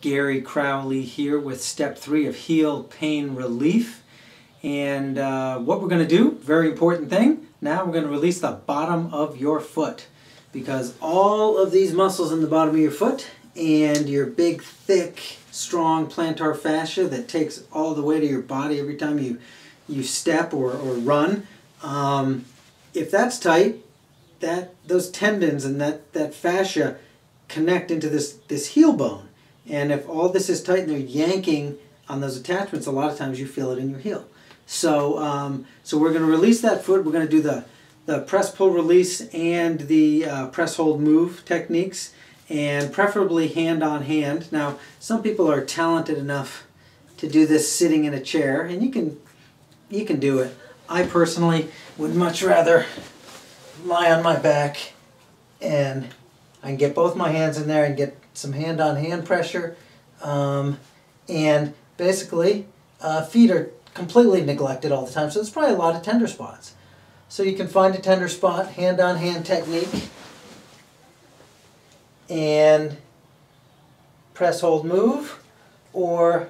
Gary Crowley here with step three of heel pain relief. And uh, what we're going to do, very important thing, now we're going to release the bottom of your foot because all of these muscles in the bottom of your foot and your big, thick, strong plantar fascia that takes all the way to your body every time you, you step or, or run, um, if that's tight, that those tendons and that, that fascia connect into this, this heel bone. And if all this is tight and they're yanking on those attachments, a lot of times you feel it in your heel. So, um, so we're going to release that foot. We're going to do the, the press, pull, release, and the uh, press, hold, move techniques, and preferably hand on hand. Now, some people are talented enough to do this sitting in a chair, and you can, you can do it. I personally would much rather lie on my back and I can get both my hands in there and get some hand-on-hand -hand pressure. Um, and basically, uh, feet are completely neglected all the time, so there's probably a lot of tender spots. So you can find a tender spot, hand-on-hand -hand technique, and press, hold, move, or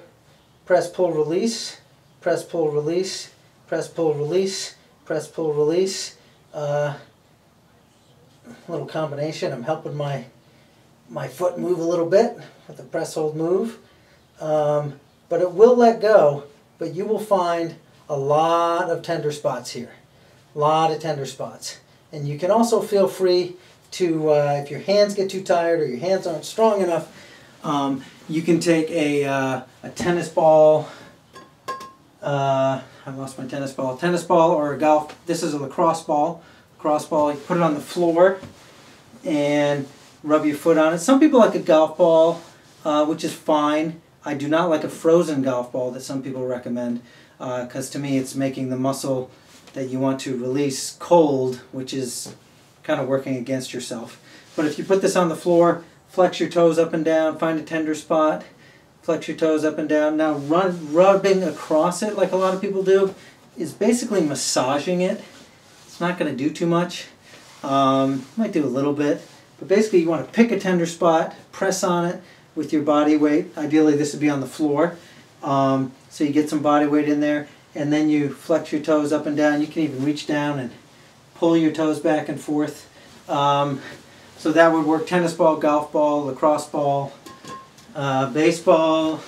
press, pull, release, press, pull, release, press, pull, release, press, pull, release. Uh, little combination. I'm helping my my foot move a little bit with the press hold move. Um, but it will let go, but you will find a lot of tender spots here. A lot of tender spots. And you can also feel free to, uh, if your hands get too tired or your hands aren't strong enough, um, you can take a, uh, a tennis ball, uh, I lost my tennis ball, tennis ball or a golf, this is a lacrosse ball, lacrosse ball, you put it on the floor and rub your foot on it. Some people like a golf ball, uh, which is fine. I do not like a frozen golf ball that some people recommend because uh, to me it's making the muscle that you want to release cold, which is kind of working against yourself. But if you put this on the floor, flex your toes up and down, find a tender spot, flex your toes up and down. Now run, rubbing across it like a lot of people do is basically massaging it. It's not going to do too much. Um, might do a little bit. But basically you want to pick a tender spot, press on it with your body weight. Ideally this would be on the floor. Um, so you get some body weight in there and then you flex your toes up and down. You can even reach down and pull your toes back and forth. Um, so that would work tennis ball, golf ball, lacrosse ball, uh, baseball.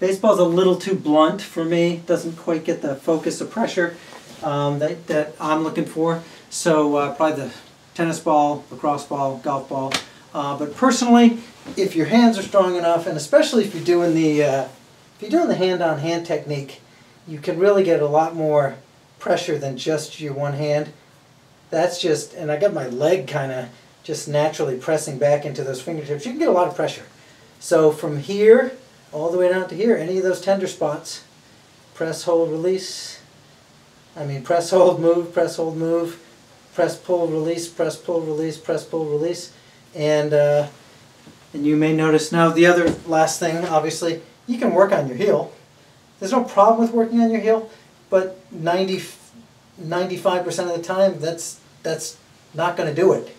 Baseball's a little too blunt for me. Doesn't quite get the focus of pressure um, that, that I'm looking for. So uh, probably the tennis ball, lacrosse ball, golf ball. Uh, but personally, if your hands are strong enough, and especially if you're doing the uh, if you're doing the hand-on-hand -hand technique, you can really get a lot more pressure than just your one hand. That's just, and I got my leg kind of just naturally pressing back into those fingertips. You can get a lot of pressure. So from here all the way down to here, any of those tender spots, press, hold, release. I mean, press, hold, move, press, hold, move press, pull, release, press, pull, release, press, pull, release. And, uh, and you may notice now the other last thing, obviously, you can work on your heel. There's no problem with working on your heel, but 90, 95% of the time, that's, that's not going to do it.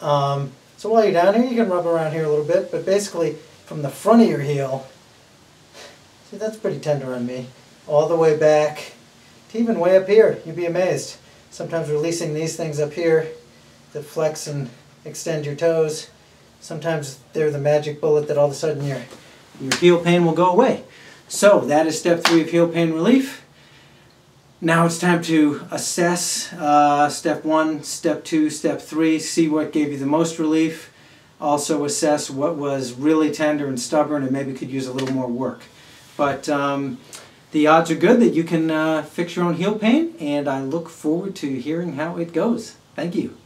Um, so while you're down here, you can rub around here a little bit, but basically from the front of your heel, see that's pretty tender on me, all the way back to even way up here, you'd be amazed sometimes releasing these things up here that flex and extend your toes. Sometimes they're the magic bullet that all of a sudden your, your heel pain will go away. So that is step three of heel pain relief. Now it's time to assess uh, step one, step two, step three, see what gave you the most relief. Also assess what was really tender and stubborn and maybe could use a little more work. But um, the odds are good that you can uh, fix your own heel pain, and I look forward to hearing how it goes. Thank you.